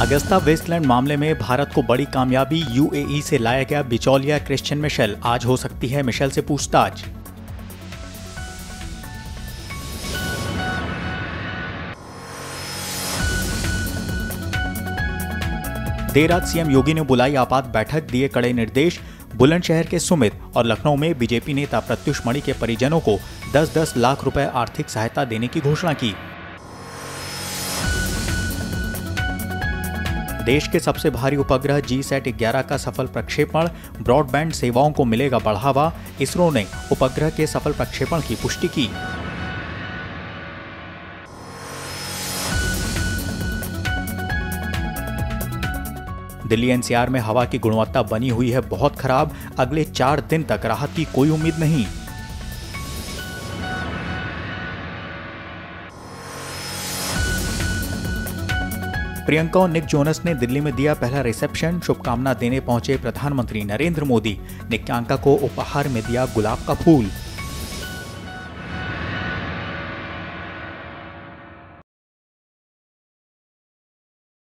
Agusta Westland मामले में भारत को बड़ी कामयाबी यूएई से लाया गया बिचौलिया क्रिश्चियन मिशेल। आज हो सकती है मिशेल से पूछताछ। देर रात सीएम योगी ने बुलाई आपात बैठक, दिए कड़े निर्देश, बुलंदशहर के सुमित और लखनऊ में बीजेपी नेता प्रत्युष मणि के परिजनों को 10-10 लाख रुपए आर्थिक सहायता देने की घोषणा की। देश के सबसे भारी उपग्रह जी सेट ग्यारह का सफल प्रक्षेपण, ब्रॉडबैंड सेवाओं को मिलेगा बढ़ावा, इसरो ने उपग्रह के सफल प्रक्षेपण की पुष्टि की। दिल्ली एनसीआर में हवा की गुणवत्ता बनी हुई है बहुत खराब, अगले चार दिन तक राहत की कोई उम्मीद नहीं। प्रियंका और निक जोनस ने दिल्ली में दिया पहला रिसेप्शन। शुभकामना देने पहुँचे प्रधानमंत्री नरेंद्र मोदी। निक्यांका को उपहार में दिया गुलाब का फूल।